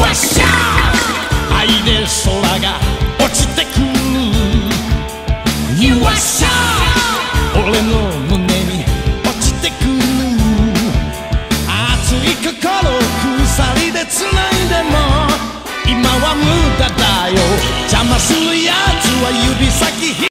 ワッシャ愛で空が落ちてくるユワッシャー俺の胸に落ちてくる熱い心鎖でつないでも今は無駄だよ邪魔する奴は指先